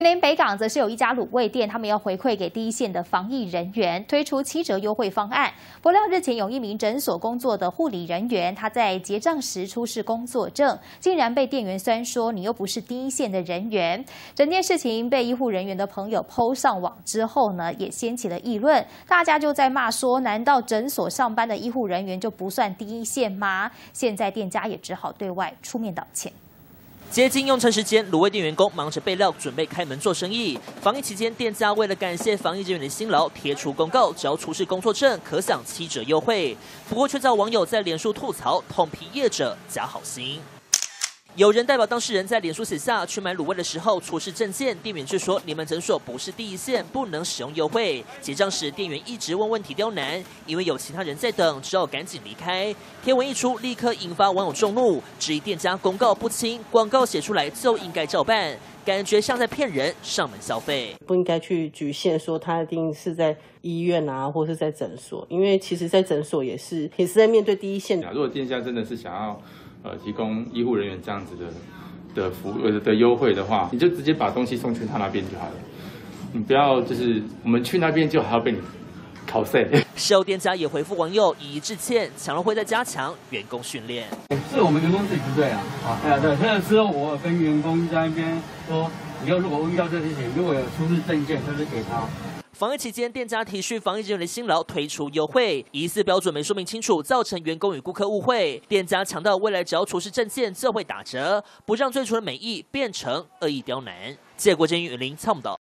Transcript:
林北港则是有一家卤味店，他们要回馈给第一线的防疫人员，推出七折优惠方案。不料日前有一名诊所工作的护理人员，他在结账时出示工作证，竟然被店员酸说：“你又不是第一线的人员。”整件事情被医护人员的朋友抛上网之后呢，也掀起了议论，大家就在骂说：“难道诊所上班的医护人员就不算第一线吗？”现在店家也只好对外出面道歉。接近用餐时间，卤味店员工忙着备料，准备开门做生意。防疫期间，店家为了感谢防疫人员的辛劳，贴出公告，只要出示工作证，可享七折优惠。不过，却遭网友在脸书吐槽，痛批业者假好心。有人代表当事人在脸书写下，去买卤味的时候出示证件，店员却说你们诊所不是第一线，不能使用优惠。结账时，店员一直问问题刁难，因为有其他人在等，只好赶紧离开。贴文一出，立刻引发网友众怒，质疑店家公告不清，广告写出来就应该照办，感觉像在骗人上门消费。不应该去局限说他一定是在医院啊，或是在诊所，因为其实在诊所也是也是在面对第一线。如果店家真的是想要。呃，提供医护人员这样子的的服务的优惠的话，你就直接把东西送去他那边就好了。你不要就是我们去那边就还要被你考试。售店家也回复网友以一致歉，强了会再加强员工训练。是我们员工自己不对啊，啊，对啊，对。所以之后我跟员工在那边说，以后如果遇到这些事情，如果有出示证件，就是给他。防疫期间，店家体恤防疫人员的辛劳，推出优惠，疑似标准没说明清楚，造成员工与顾客误会。店家强调，未来只要出示证件就会打折，不让最初的美意变成恶意刁难。谢国监狱林参不到。